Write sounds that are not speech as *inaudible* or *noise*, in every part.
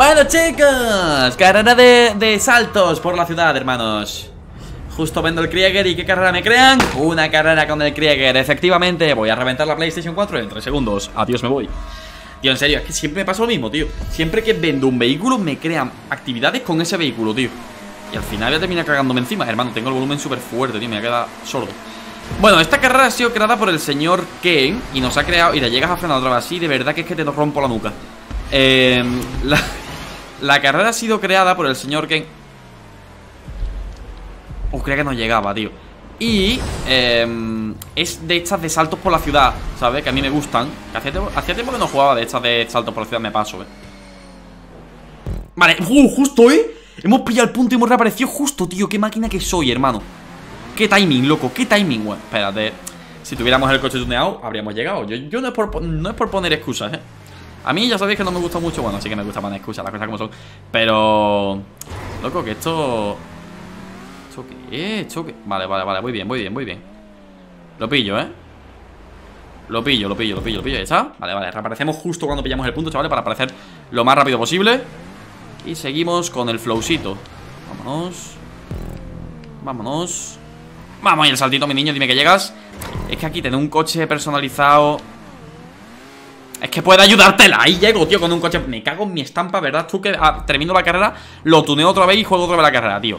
Bueno chicos, carrera de, de saltos por la ciudad, hermanos. Justo vendo el Krieger y ¿qué carrera me crean? Una carrera con el Krieger, efectivamente Voy a reventar la PlayStation 4 en 3 segundos. Adiós, me voy. Tío, en serio, es que siempre me pasa lo mismo, tío. Siempre que vendo un vehículo me crean actividades con ese vehículo, tío. Y al final ya termina cagándome encima Hermano, tengo el volumen súper fuerte, tío, me ha quedado sordo. Bueno, esta carrera ha sido creada por el señor Ken Y nos ha creado... Y le llegas a frenar otra vez. Así De verdad que es que te rompo la nuca. Eh, la carrera ha sido creada por el señor Ken. Oh, creía que no llegaba, tío. Y eh, es de estas de saltos por la ciudad ¿Sabes? Que a mí me gustan. Hacía tiempo, hacía tiempo que no jugaba de estas de saltos por la ciudad Me paso, eh Vale, uh, justo, eh Hemos pillado el punto y hemos reaparecido justo, tío. Qué máquina que soy, hermano. Qué timing, loco, qué timing, güey. Espérate. Si tuviéramos el coche tuneado, habríamos llegado. Yo, yo no, es por, no es por poner excusas, eh a mí ya sabéis que no me gusta mucho Bueno, sí que me gusta poner excusas, las cosas como son Pero... Loco, que esto... ¿Esto qué? Vale, vale, vale, muy bien, muy bien, muy bien. Lo pillo, ¿eh? Lo pillo, lo pillo, lo pillo, lo pillo ¿Ya está? Vale, vale, reaparecemos justo cuando pillamos el punto, chavales Para aparecer lo más rápido posible. Y seguimos con el flowcito. Vámonos. Vámonos. Vamos, y el saltito, mi niño, dime que llegas. Es que aquí tener un coche personalizado es que puede ayudártela. Ahí llego, tío, con un coche. Me cago en mi estampa, ¿verdad? Tú que ah, termino la carrera, lo tuneo otra vez y juego otra vez la carrera, tío.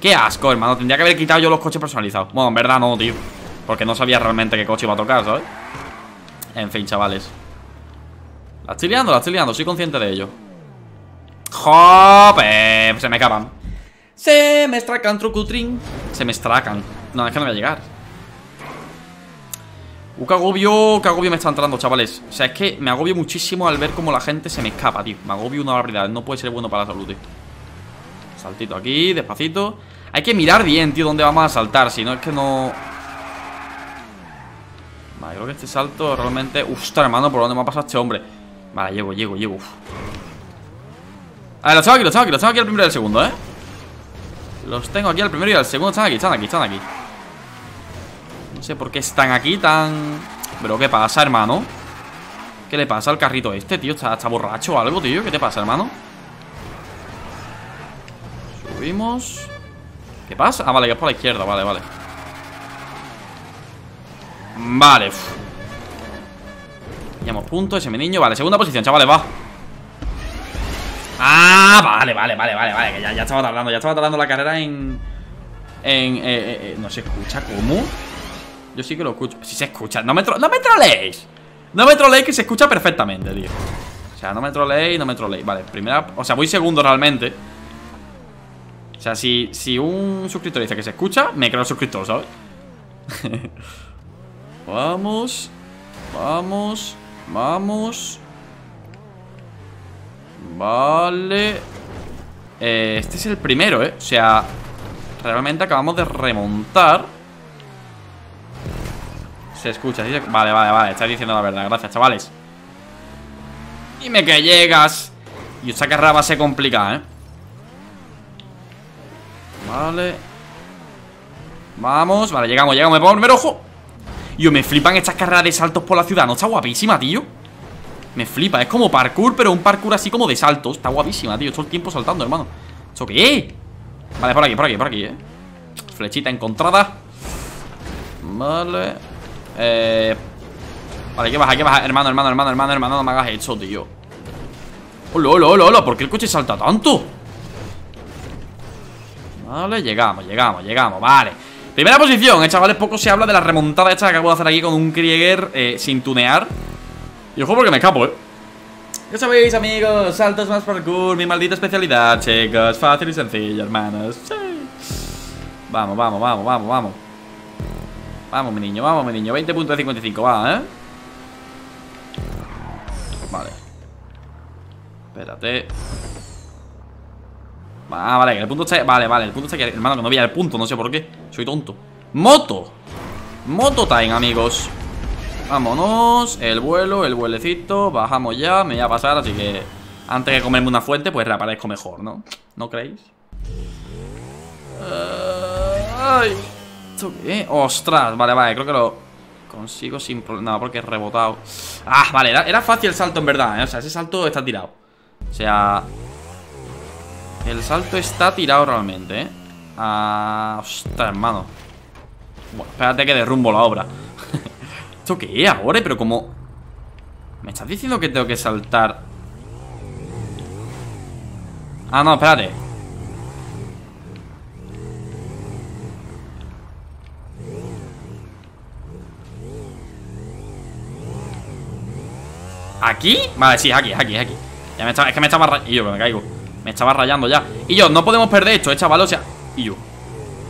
Qué asco, hermano. Tendría que haber quitado yo los coches personalizados. Bueno, en verdad no, tío. Porque no sabía realmente qué coche iba a tocar, ¿sabes? En fin, chavales. La estoy liando, la estoy liando. Soy consciente de ello. ¡Jope! Se me acaban. Se me estracan, trucutrin. Se me estracan. No, es que no voy a llegar. Uh, qué agobio, qué agobio me está entrando, chavales. O sea, es que me agobio muchísimo al ver cómo la gente se me escapa, tío. Me agobio una barbaridad, no puede ser bueno para la salud, tío. Saltito aquí, despacito. Hay que mirar bien, tío, dónde vamos a saltar Si no, es que no... Vale, creo que este salto realmente... Uf, hermano, ¿por dónde me ha pasado este hombre? Vale, llego, llego, llego uf. A ver, los tengo aquí, los tengo aquí, los tengo aquí el primero y el segundo, ¿eh? Los tengo aquí el primero y el segundo. Están aquí, están aquí, están aquí no sé por qué están aquí tan... Pero ¿qué pasa, hermano? ¿Qué le pasa al carrito este, tío? ¿Está, borracho o algo, tío? ¿Qué te pasa, hermano? Subimos ¿Qué pasa? Ah, vale, que es por la izquierda, vale, vale Vale Pillamos punto, ese mi niño Vale, segunda posición, chavales, va Ah, vale, vale, vale, vale, vale Que ya, ya estaba tardando, ya estaba tardando la carrera en... En... Eh, eh, eh no se escucha, ¿cómo? Yo sí que lo escucho. Si se escucha. No me, no me troleéis. No me troleéis que se escucha perfectamente, tío. O sea, no me troleéis, no me troleéis. Vale, primera. O sea, voy segundo realmente. O sea, si, si un suscriptor dice que se escucha, me creo suscriptor, ¿sabes? *laughs* vamos. Vamos. Vamos. Vale. Eh, este es el primero, ¿eh? O sea, realmente acabamos de remontar. Se escucha, Vale, vale, vale, estás diciendo la verdad. Gracias, chavales. Dime que llegas. Y esta carrera va a ser complicada, ¿eh? Vale. Vamos, vale, llegamos, llegamos Me pongo el primer ojo. Yo, me flipan estas carreras de saltos por la ciudad. ¿No está guapísima, tío? Me flipa, es como parkour, pero un parkour así como de saltos. Está guapísima, tío, todo el tiempo saltando, hermano. ¿Eso qué? Vale, por aquí, por aquí, por aquí, eh. Flechita encontrada. Vale eh... Vale, ¿qué baja? ¿Qué baja? Hermano, hermano, hermano, hermano, hermano, no me hagas eso, tío Hola, hola, hola, hola ¿Por qué el coche salta tanto? Vale, llegamos, llegamos, llegamos Vale Primera posición, eh, chavales Poco se habla de la remontada esta que acabo de hacer aquí con un Krieger eh, sin tunear Y ojo porque me escapo, eh Ya sabéis, amigos Saltos más parkour Mi maldita especialidad, chicos Fácil y sencillo, hermanos sí. Vamos, vamos, vamos, vamos, vamos Vamos, mi niño, vamos, mi niño. 20 puntos de 55, va, ¿eh? Vale. Espérate. Ah, vale, que el punto está... Vale, vale, el punto está aquí. Hermano, que no veía el punto, no sé por qué. Soy tonto. Moto. Moto time, amigos. Vámonos. El vuelo, el vuelecito. Bajamos ya, me voy a pasar, así que Antes de comerme una fuente, pues reaparezco mejor, ¿no? ¿No creéis? Uh, ay qué? ¡Ostras! Vale, vale, creo que lo consigo sin problema No, porque he rebotado Ah, vale, era, fácil el salto en verdad, ¿eh? O sea, ese salto está tirado O sea... El salto está tirado realmente, ¿eh? Ah, ostras, hermano Bueno, espérate que derrumbo la obra *laughs* ¿Esto qué es ahora? Pero como... ¿Me estás diciendo que tengo que saltar? Ah, no, espérate ¿Aquí? Vale, sí, aquí, aquí, aquí. Ya me estaba, Es que me estaba rayando Y yo, que me caigo. Me estaba rayando ya. Y yo, no podemos perder esto, eh, chaval O sea Y yo.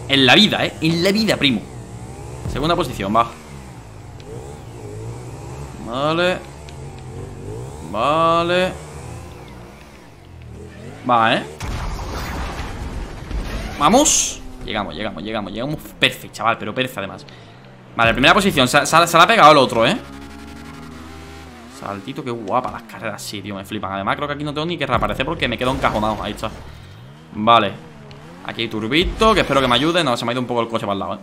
En la vida, eh En la vida, primo. Segunda posición, va. Vale. Vale. Va, eh Vamos. Llegamos, llegamos, llegamos Llegamos. Perfecto, chaval Pero perfecto, además. Vale, primera posición se, se, se la ha pegado el otro, eh Saltito, qué guapa las carreras, sí, tío, me flipan. Además creo que aquí no tengo ni que reaparecer porque me quedo encajonado Ahí está. Vale. Aquí hay turbito, que espero que me ayude. No, se me ha ido un poco el coche para el lado, eh.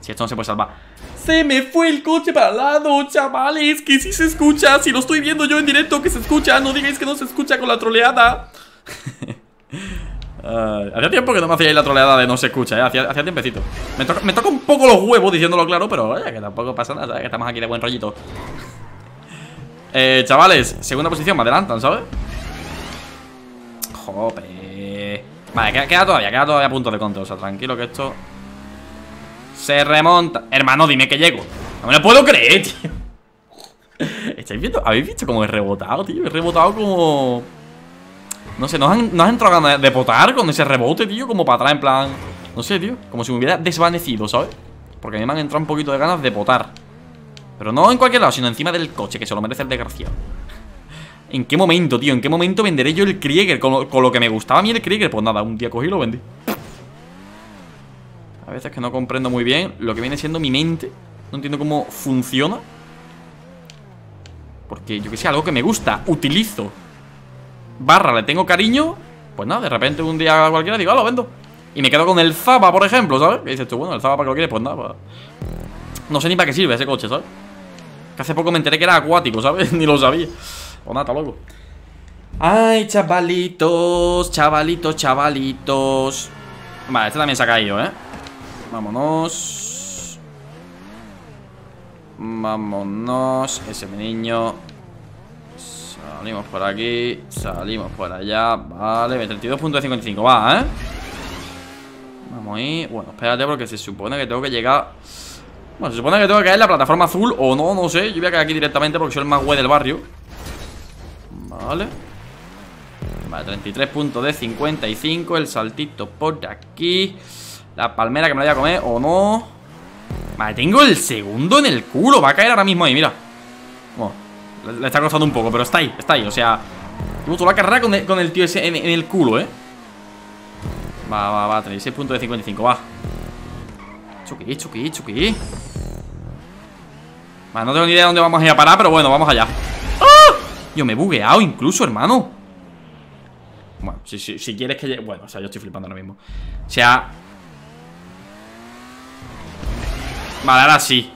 Si esto no se puede salvar. Se me fue el coche para el lado, chavales Que sí se escucha, si lo estoy viendo yo en directo Que se escucha, no digáis que no se escucha con la troleada. Uh, *laughs* Hacía tiempo que no me hacíais la troleada de no se escucha, eh. Hacía, tiempecito. Me, me toca un poco los huevos diciéndolo claro Pero oye, que tampoco pasa nada, Que estamos aquí de buen rollito eh, chavales, segunda posición, me adelantan, ¿sabes? Jope Vale, queda, todavía, queda todavía a punto de control O sea, tranquilo que esto Se remonta Hermano, dime que llego No me lo puedo creer, tío *laughs* ¿Estáis viendo? ¿Habéis visto cómo he rebotado, tío? He rebotado como... No sé, ¿nos han, nos han entrado ganas de potar con ese rebote, tío? Como para atrás, en plan... No sé, tío Como si me hubiera desvanecido, ¿sabes? Porque a mí me han entrado un poquito de ganas de potar pero no en cualquier lado, sino encima del coche Que se lo merece el desgraciado. ¿En qué momento, tío? ¿En qué momento venderé yo el Krieger? Con lo, que me gustaba a mí el Krieger. Pues nada, un día cogí y lo vendí. A veces que no comprendo muy bien Lo que viene siendo mi mente. No entiendo cómo funciona. Porque yo que sé, algo que me gusta Utilizo. Barra, le tengo cariño. Pues nada, de repente un día cualquiera digo, ah, lo vendo Y me quedo con el Zapa, por ejemplo, ¿sabes? Y dices tú, bueno, el Zapa para que lo quieres, pues nada pues... No sé ni para qué sirve ese coche, ¿sabes? Que hace poco me enteré que era acuático, ¿sabes? *laughs* Ni lo sabía. O nada, loco. Ay, chavalitos, chavalitos, chavalitos. Vale, este también se ha caído, ¿eh? Vámonos. Vámonos. Ese niño. Salimos por aquí. Salimos por allá. Vale, 32.55 Va, ¿eh? Vamos ahí Bueno, espérate porque se supone que tengo que llegar bueno, se supone que tengo que caer la plataforma azul O no, no sé. Yo voy a caer aquí directamente porque soy el más güey del barrio. Vale. Vale, 33 puntos de 55 El saltito por aquí. La palmera que me la voy a comer O no Vale, tengo el segundo en el culo Va a caer ahora mismo ahí, mira. Bueno, le está costando un poco Pero está ahí, está ahí, o sea Tengo toda la carrera con el, con el tío ese en, en el culo, eh Va, va, va, 36 puntos de 55, va Chuki, chuki, chuki Vale, no tengo ni idea de dónde vamos a ir a parar Pero bueno, vamos allá. ¡Ah! Yo me he bugueado incluso, hermano. Bueno, si quieres que... Bueno, o sea, yo estoy flipando ahora mismo. O sea... Vale, ahora sí.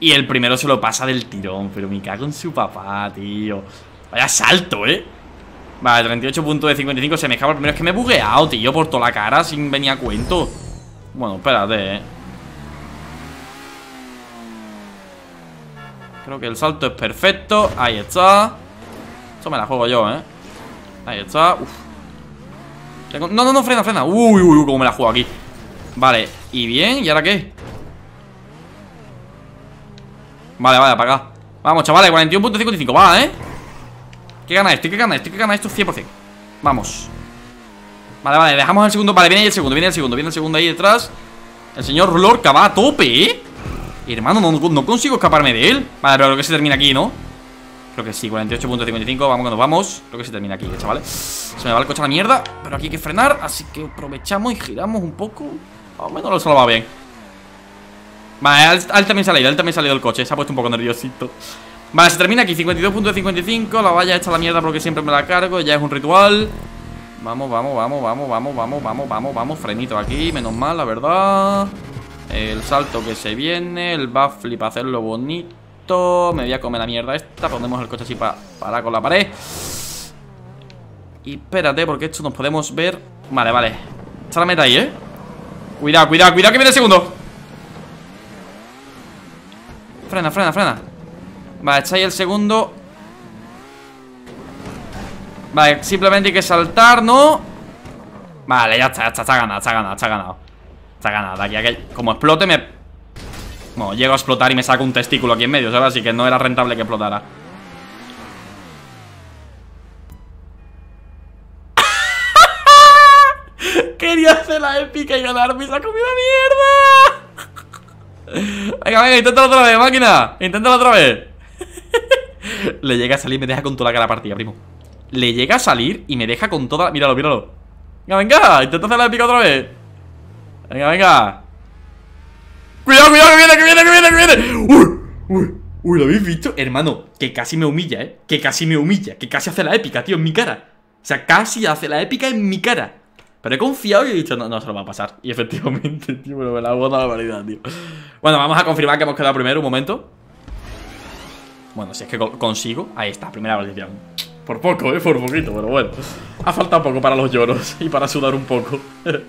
Y el primero se lo pasa del tirón Pero me cago en su papá, tío. Vaya salto, ¿eh? Vale, 38 puntos de 55 Se me escapa. El primero Es que me he bugueado, tío Por toda la cara Sin venir a cuento bueno, espérate, eh Creo que el salto es perfecto Ahí está Esto me la juego yo, eh Ahí está. No, no, no, frena, frena Uy, uy, uy, cómo me la juego aquí Vale, y bien, ¿y ahora qué? Vale, vale, para Vamos, chavales, 41.55, va, ¿eh? ¿Qué gana esto? ¿Qué gana esto? ¿Qué gana esto? 100% Vamos Vale, vale, dejamos el segundo Vale, viene el segundo, viene el segundo Viene el segundo ahí detrás. El señor Lorca va a tope, ¿eh? Hermano, no, consigo escaparme de él. Vale, pero creo que se termina aquí, ¿no? Creo que sí, 48.55 Vamos cuando vamos. Creo que se termina aquí, chavales Se me va el coche a la mierda Pero aquí hay que frenar Así que aprovechamos y giramos un poco. Más o menos lo salva bien. Vale, él, también ha leído Él también se ha leído el coche Se ha puesto un poco nerviosito. Vale, se termina aquí 52.55 La valla hecha la mierda porque siempre me la cargo Ya es un ritual Vamos, vamos, vamos, vamos, vamos, vamos, vamos, vamos, vamos Frenito aquí, menos mal, la verdad. El salto que se viene El backflip para hacerlo bonito. Me voy a comer la mierda esta Ponemos el coche así para parar con la pared. Y espérate, porque esto nos podemos ver. Vale, vale. Está la meta ahí, ¿eh? Cuidado, cuidado, cuidado que viene el segundo. Frena, frena, frena. Vale, está ahí el segundo Vale, simplemente hay que saltar, ¿no? Vale, ya está, ya está, está ganado, está ganado, está ganado. Está ganado, aquí a que Como explote me... Bueno, llego a explotar y me saco un testículo aquí en medio, ¿sabes? Así que no era rentable que explotara. *laughs* Quería hacer la épica y ganarme esa comida mierda. Venga, venga, inténtalo otra vez, máquina. Inténtalo otra vez. *laughs* Le llega a salir y me deja con toda la cara partida, primo Le llega a salir y me deja con toda la... Míralo, míralo Venga, venga, intenta hacer la épica otra vez Venga, venga Cuidado, cuidado, que viene, que viene, que viene, que viene Uy, uy, uy, ¿lo habéis visto? Hermano, que casi me humilla, ¿eh? Que casi me humilla, que casi hace la épica, tío, en mi cara O sea, casi hace la épica en mi cara pero he confiado y he dicho, no, no se lo va a pasar. Y efectivamente, *laughs* tío, me la bota la variedad, tío. Bueno, vamos a confirmar que hemos quedado primero un momento. Bueno, si es que consigo. Ahí está, primera posición. Por poco, eh, por poquito, pero bueno. Ha faltado poco para los lloros y para sudar un poco. *laughs*